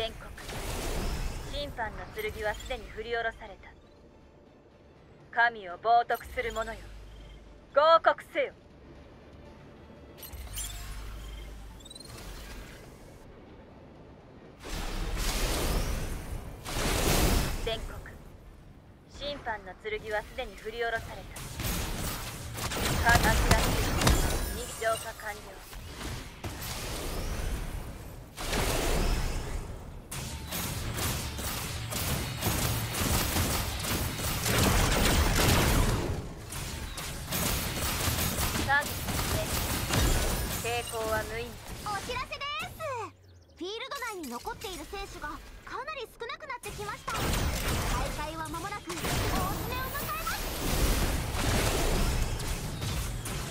全国。審判の剣はすでに振り下ろされた。神を冒涜する者よ。合国せよ。全国。審判の剣はすでに振り下ろされた。科学ラッシュ二浄化完了は無意味お知らせです。フィールド内に残っている選手がかなり少なくなってきました。大会は間もなく大詰めを迎えます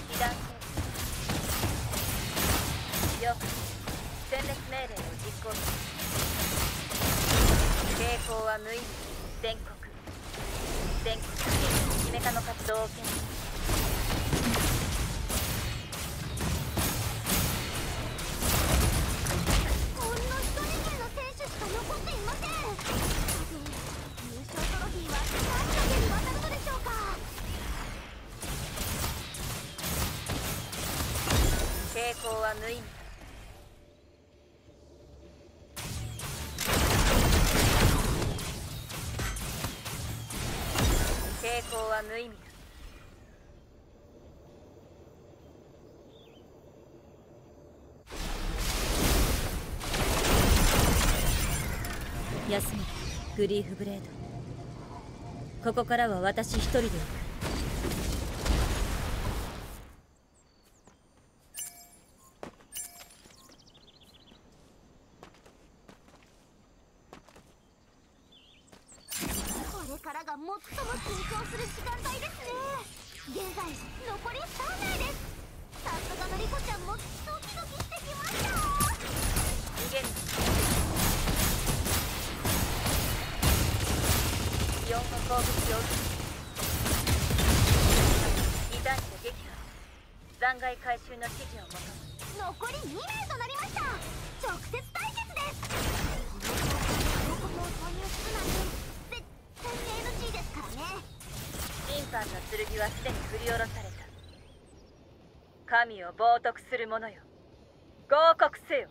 被弾性了解殲滅命令を実行する抵抗は無意味全国全国チーム姫化の活動を検討抵抗は無意味抵抗は無意味だ休めグリーフブレード。ここからは私一人で。行くれからが最も緊張する時間帯ですね現在残り3名ですさすがのリコちゃん。もドキドキしてきました逃げる4の攻撃を受け異端者撃破残骸回収の指示を求む残り2名となりました直接対決剣はすでに振り下ろされた。神を冒涜する者よ。合国せよ。